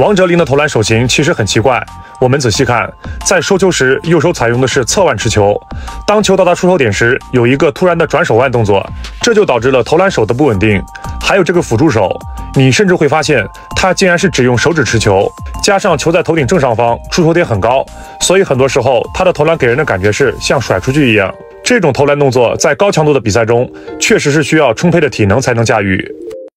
王哲林的投篮手型其实很奇怪。我们仔细看在收球时右手采用的是侧腕持球当球到达出手点时有一个突然的转手腕动作这就导致了投篮手的不稳定。还有这个辅助手你甚至会发现他竟然是只用手指持球加上球在头顶正上方出手点很高所以很多时候他的投篮给人的感觉是像甩出去一样。这种投篮动作在高强度的比赛中确实是需要充沛的体能才能驾驭。